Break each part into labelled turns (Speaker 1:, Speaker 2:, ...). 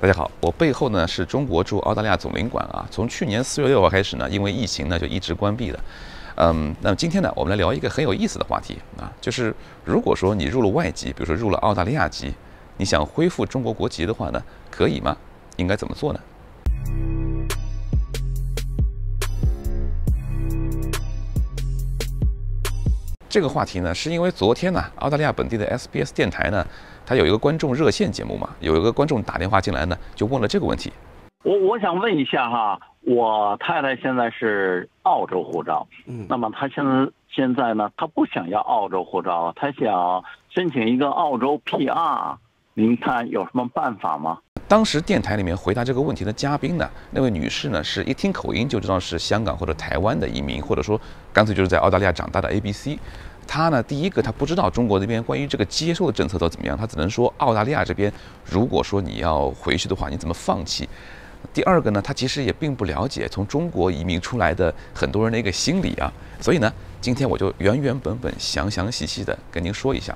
Speaker 1: 大家好，我背后呢是中国驻澳大利亚总领馆啊，从去年四月六号开始呢，因为疫情呢就一直关闭了。嗯，那么今天呢，我们来聊一个很有意思的话题啊，就是如果说你入了外籍，比如说入了澳大利亚籍，你想恢复中国国籍的话呢，可以吗？应该怎么做呢？这个话题呢，是因为昨天呢，澳大利亚本地的 SBS 电台呢，它有一个观众热线节目嘛，有一个观众打电话进来呢，就问了这个问题。
Speaker 2: 我我想问一下哈，我太太现在是澳洲护照，嗯，那么她现在现在呢，她不想要澳洲护照，她想申请一个澳洲 PR，您看有什么办法吗？
Speaker 1: 当时电台里面回答这个问题的嘉宾呢，那位女士呢，是一听口音就知道是香港或者台湾的移民，或者说干脆就是在澳大利亚长大的 ABC。她呢，第一个她不知道中国这边关于这个接收的政策都怎么样，她只能说澳大利亚这边如果说你要回去的话，你怎么放弃？第二个呢，她其实也并不了解从中国移民出来的很多人的一个心理啊。所以呢，今天我就原原本本、详详细细的跟您说一下。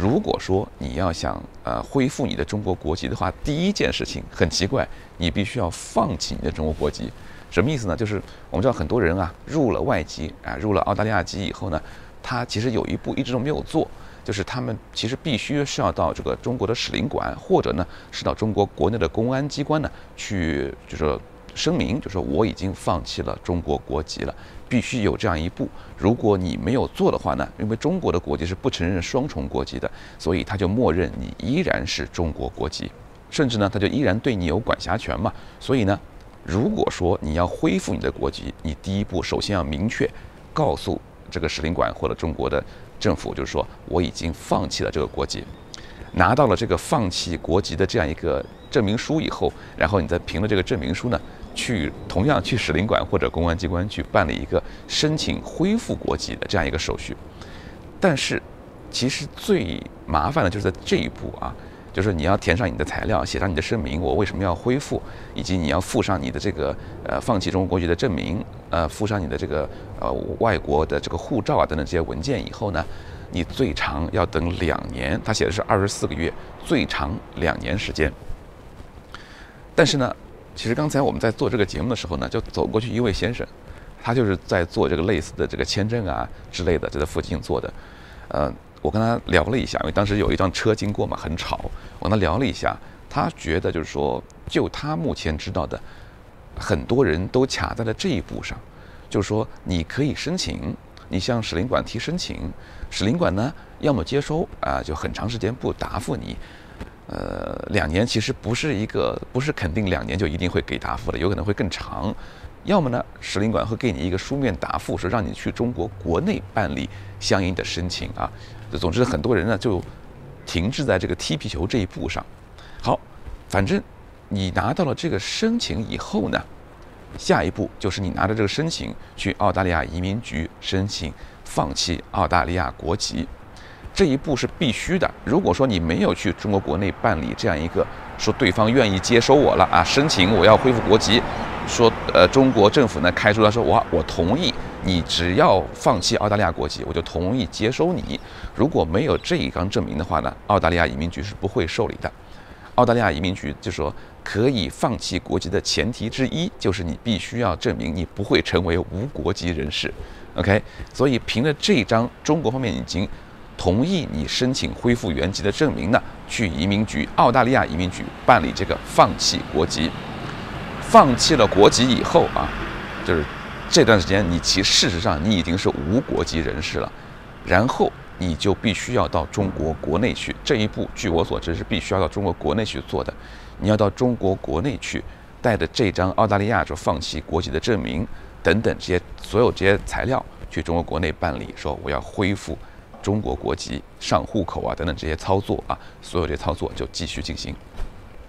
Speaker 1: 如果说你要想呃恢复你的中国国籍的话，第一件事情很奇怪，你必须要放弃你的中国国籍。什么意思呢？就是我们知道很多人啊入了外籍啊入了澳大利亚籍以后呢，他其实有一步一直都没有做，就是他们其实必须是要到这个中国的使领馆或者呢是到中国国内的公安机关呢去，就是声明，就说我已经放弃了中国国籍了。必须有这样一步，如果你没有做的话呢？因为中国的国籍是不承认双重国籍的，所以他就默认你依然是中国国籍，甚至呢，他就依然对你有管辖权嘛。所以呢，如果说你要恢复你的国籍，你第一步首先要明确告诉这个使领馆或者中国的政府，就是说我已经放弃了这个国籍，拿到了这个放弃国籍的这样一个证明书以后，然后你再凭着这个证明书呢。去同样去使领馆或者公安机关去办理一个申请恢复国籍的这样一个手续，但是其实最麻烦的就是在这一步啊，就是你要填上你的材料，写上你的声明，我为什么要恢复，以及你要附上你的这个呃放弃中国国籍的证明，呃附上你的这个呃外国的这个护照啊等等这些文件以后呢，你最长要等两年，他写的是二十四个月，最长两年时间，但是呢。其实刚才我们在做这个节目的时候呢，就走过去一位先生，他就是在做这个类似的这个签证啊之类的，就在附近做的。呃，我跟他聊了一下，因为当时有一辆车经过嘛，很吵。我跟他聊了一下，他觉得就是说，就他目前知道的，很多人都卡在了这一步上，就是说你可以申请，你向使领馆提申请，使领馆呢要么接收啊，就很长时间不答复你。呃，两年其实不是一个，不是肯定两年就一定会给答复的，有可能会更长。要么呢，使领馆会给你一个书面答复，说让你去中国国内办理相应的申请啊。总之，很多人呢就停滞在这个踢皮球这一步上。好，反正你拿到了这个申请以后呢，下一步就是你拿着这个申请去澳大利亚移民局申请放弃澳大利亚国籍。这一步是必须的。如果说你没有去中国国内办理这样一个，说对方愿意接收我了啊，申请我要恢复国籍，说呃中国政府呢开出来说我我同意你只要放弃澳大利亚国籍，我就同意接收你。如果没有这一张证明的话呢，澳大利亚移民局是不会受理的。澳大利亚移民局就说可以放弃国籍的前提之一就是你必须要证明你不会成为无国籍人士。OK，所以凭着这张中国方面已经。同意你申请恢复原籍的证明呢？去移民局，澳大利亚移民局办理这个放弃国籍。放弃了国籍以后啊，就是这段时间你其事实上你已经是无国籍人士了。然后你就必须要到中国国内去，这一步据我所知是必须要到中国国内去做的。你要到中国国内去，带着这张澳大利亚就放弃国籍的证明等等这些所有这些材料去中国国内办理，说我要恢复。中国国籍上户口啊，等等这些操作啊，所有这操作就继续进行。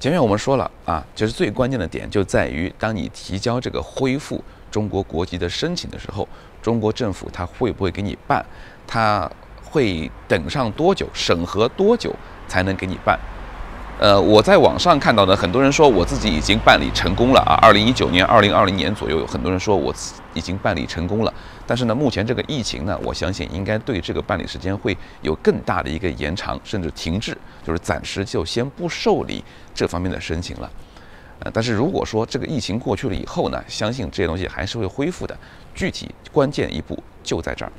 Speaker 1: 前面我们说了啊，其实最关键的点就在于，当你提交这个恢复中国国籍的申请的时候，中国政府他会不会给你办？他会等上多久？审核多久才能给你办？呃，我在网上看到的很多人说我自己已经办理成功了啊，二零一九年、二零二零年左右，有很多人说我已经办理成功了。但是呢，目前这个疫情呢，我相信应该对这个办理时间会有更大的一个延长，甚至停滞，就是暂时就先不受理这方面的申请了。呃，但是如果说这个疫情过去了以后呢，相信这些东西还是会恢复的。具体关键一步就在这儿。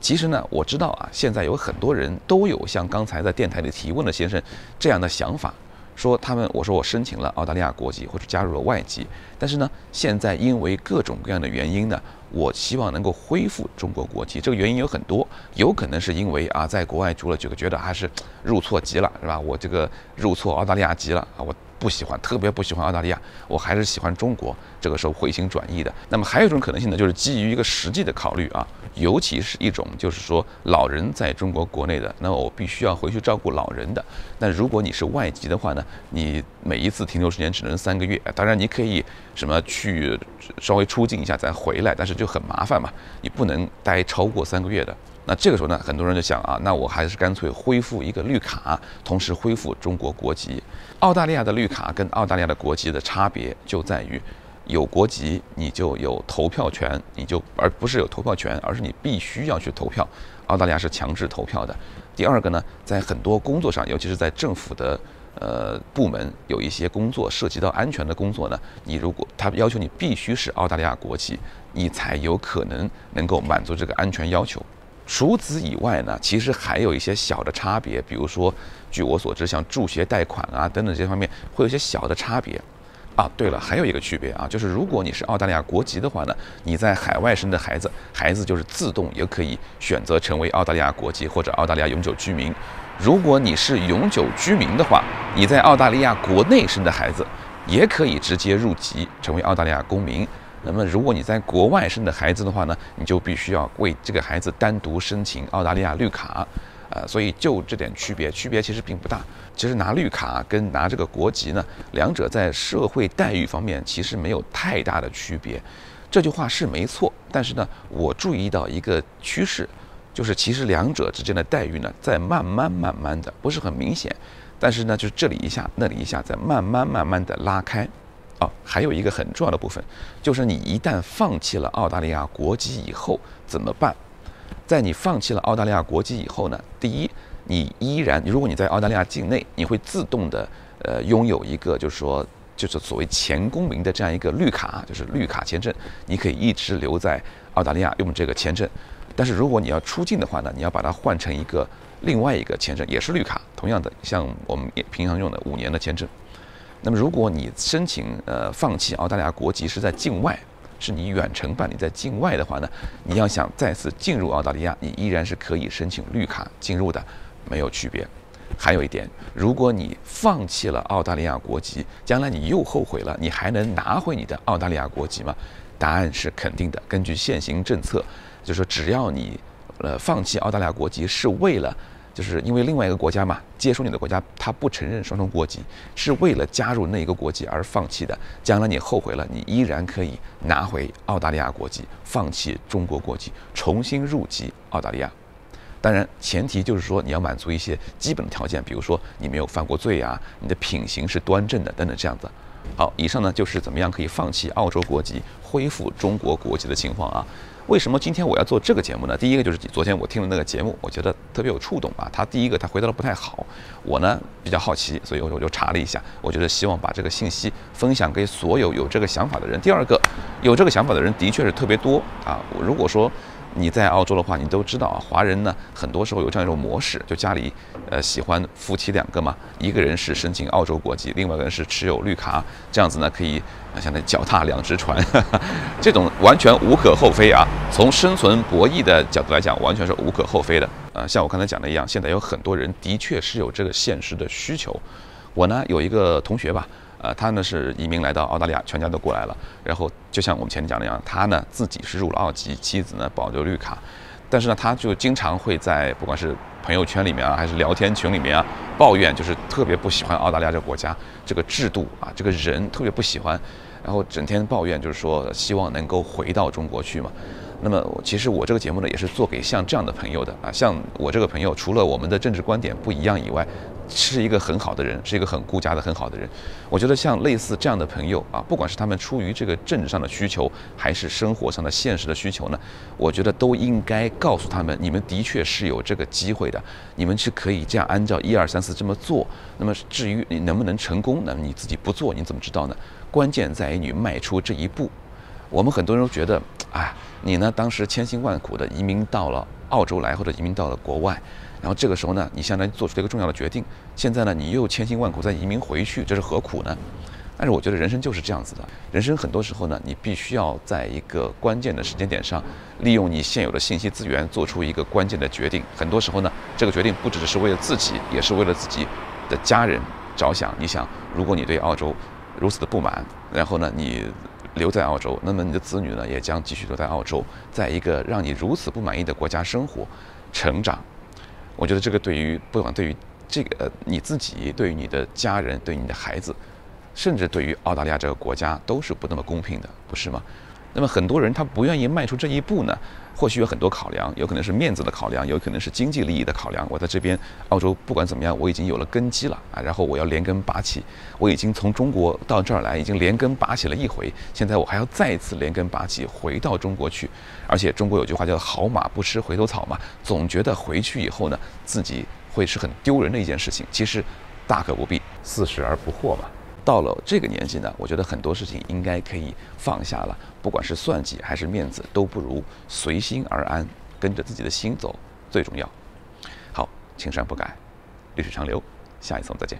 Speaker 1: 其实呢，我知道啊，现在有很多人都有像刚才在电台里提问的先生这样的想法，说他们我说我申请了澳大利亚国籍或者加入了外籍，但是呢，现在因为各种各样的原因呢，我希望能够恢复中国国籍。这个原因有很多，有可能是因为啊，在国外住了久了，觉得还是入错籍了，是吧？我这个入错澳大利亚籍了啊，我。不喜欢，特别不喜欢澳大利亚，我还是喜欢中国。这个时候回心转意的。那么还有一种可能性呢，就是基于一个实际的考虑啊，尤其是一种就是说老人在中国国内的，那我必须要回去照顾老人的。那如果你是外籍的话呢，你每一次停留时间只能三个月。当然你可以什么去稍微出境一下再回来，但是就很麻烦嘛，你不能待超过三个月的。那这个时候呢，很多人就想啊，那我还是干脆恢复一个绿卡，同时恢复中国国籍。澳大利亚的绿卡跟澳大利亚的国籍的差别就在于，有国籍你就有投票权，你就而不是有投票权，而是你必须要去投票。澳大利亚是强制投票的。第二个呢，在很多工作上，尤其是在政府的呃部门，有一些工作涉及到安全的工作呢，你如果他要求你必须是澳大利亚国籍，你才有可能能够满足这个安全要求。除此以外呢，其实还有一些小的差别，比如说，据我所知，像助学贷款啊等等这些方面会有一些小的差别。啊，对了，还有一个区别啊，就是如果你是澳大利亚国籍的话呢，你在海外生的孩子，孩子就是自动也可以选择成为澳大利亚国籍或者澳大利亚永久居民。如果你是永久居民的话，你在澳大利亚国内生的孩子，也可以直接入籍成为澳大利亚公民。那么，如果你在国外生的孩子的话呢，你就必须要为这个孩子单独申请澳大利亚绿卡，呃，所以就这点区别，区别其实并不大。其实拿绿卡跟拿这个国籍呢，两者在社会待遇方面其实没有太大的区别。这句话是没错，但是呢，我注意到一个趋势，就是其实两者之间的待遇呢，在慢慢慢慢的，不是很明显，但是呢，就是这里一下，那里一下，在慢慢慢慢的拉开。哦，还有一个很重要的部分，就是你一旦放弃了澳大利亚国籍以后怎么办？在你放弃了澳大利亚国籍以后呢，第一，你依然，如果你在澳大利亚境内，你会自动的呃拥有一个，就是说，就是所谓前公民的这样一个绿卡，就是绿卡签证，你可以一直留在澳大利亚用这个签证。但是如果你要出境的话呢，你要把它换成一个另外一个签证，也是绿卡，同样的，像我们也平常用的五年的签证。那么，如果你申请呃放弃澳大利亚国籍是在境外，是你远程办理在境外的话呢，你要想再次进入澳大利亚，你依然是可以申请绿卡进入的，没有区别。还有一点，如果你放弃了澳大利亚国籍，将来你又后悔了，你还能拿回你的澳大利亚国籍吗？答案是肯定的。根据现行政策，就是说只要你呃放弃澳大利亚国籍是为了。就是因为另外一个国家嘛，接收你的国家他不承认双重国籍，是为了加入那一个国籍而放弃的。将来你后悔了，你依然可以拿回澳大利亚国籍，放弃中国国籍，重新入籍澳大利亚。当然，前提就是说你要满足一些基本的条件，比如说你没有犯过罪啊，你的品行是端正的等等这样子。好，以上呢就是怎么样可以放弃澳洲国籍，恢复中国国籍的情况啊。为什么今天我要做这个节目呢？第一个就是昨天我听了那个节目，我觉得特别有触动啊。他第一个他回答的不太好，我呢比较好奇，所以我就查了一下。我觉得希望把这个信息分享给所有有这个想法的人。第二个，有这个想法的人的确是特别多啊。如果说。你在澳洲的话，你都知道啊，华人呢，很多时候有这样一种模式，就家里，呃，喜欢夫妻两个嘛，一个人是申请澳洲国籍，另外一个人是持有绿卡，这样子呢，可以相当于脚踏两只船，这种完全无可厚非啊。从生存博弈的角度来讲，完全是无可厚非的。呃，像我刚才讲的一样，现在有很多人的确是有这个现实的需求。我呢有一个同学吧。呃，他呢是移民来到澳大利亚，全家都过来了。然后就像我们前面讲的一样，他呢自己是入了澳籍，妻子呢保留绿卡。但是呢，他就经常会在不管是朋友圈里面啊，还是聊天群里面啊，抱怨，就是特别不喜欢澳大利亚这个国家，这个制度啊，这个人特别不喜欢。然后整天抱怨，就是说希望能够回到中国去嘛。那么其实我这个节目呢，也是做给像这样的朋友的啊，像我这个朋友，除了我们的政治观点不一样以外，是一个很好的人，是一个很顾家的很好的人。我觉得像类似这样的朋友啊，不管是他们出于这个政治上的需求，还是生活上的现实的需求呢，我觉得都应该告诉他们，你们的确是有这个机会的，你们是可以这样按照一二三四这么做。那么至于你能不能成功，那么你自己不做，你怎么知道呢？关键在于你迈出这一步。我们很多人都觉得，哎，你呢？当时千辛万苦的移民到了澳洲来，或者移民到了国外，然后这个时候呢，你相当于做出了一个重要的决定。现在呢，你又千辛万苦再移民回去，这是何苦呢？但是我觉得人生就是这样子的，人生很多时候呢，你必须要在一个关键的时间点上，利用你现有的信息资源，做出一个关键的决定。很多时候呢，这个决定不只是为了自己，也是为了自己的家人着想。你想，如果你对澳洲如此的不满，然后呢，你。留在澳洲，那么你的子女呢，也将继续留在澳洲，在一个让你如此不满意的国家生活、成长。我觉得这个对于不管对于这个呃你自己，对于你的家人，对你的孩子，甚至对于澳大利亚这个国家，都是不那么公平的，不是吗？那么很多人他不愿意迈出这一步呢？或许有很多考量，有可能是面子的考量，有可能是经济利益的考量。我在这边澳洲，不管怎么样，我已经有了根基了啊，然后我要连根拔起。我已经从中国到这儿来，已经连根拔起了一回，现在我还要再次连根拔起，回到中国去。而且中国有句话叫“好马不吃回头草”嘛，总觉得回去以后呢，自己会是很丢人的一件事情。其实大可不必，四十而不惑嘛。到了这个年纪呢，我觉得很多事情应该可以放下了，不管是算计还是面子，都不如随心而安，跟着自己的心走最重要。好，青山不改，绿水长流，下一次我们再见。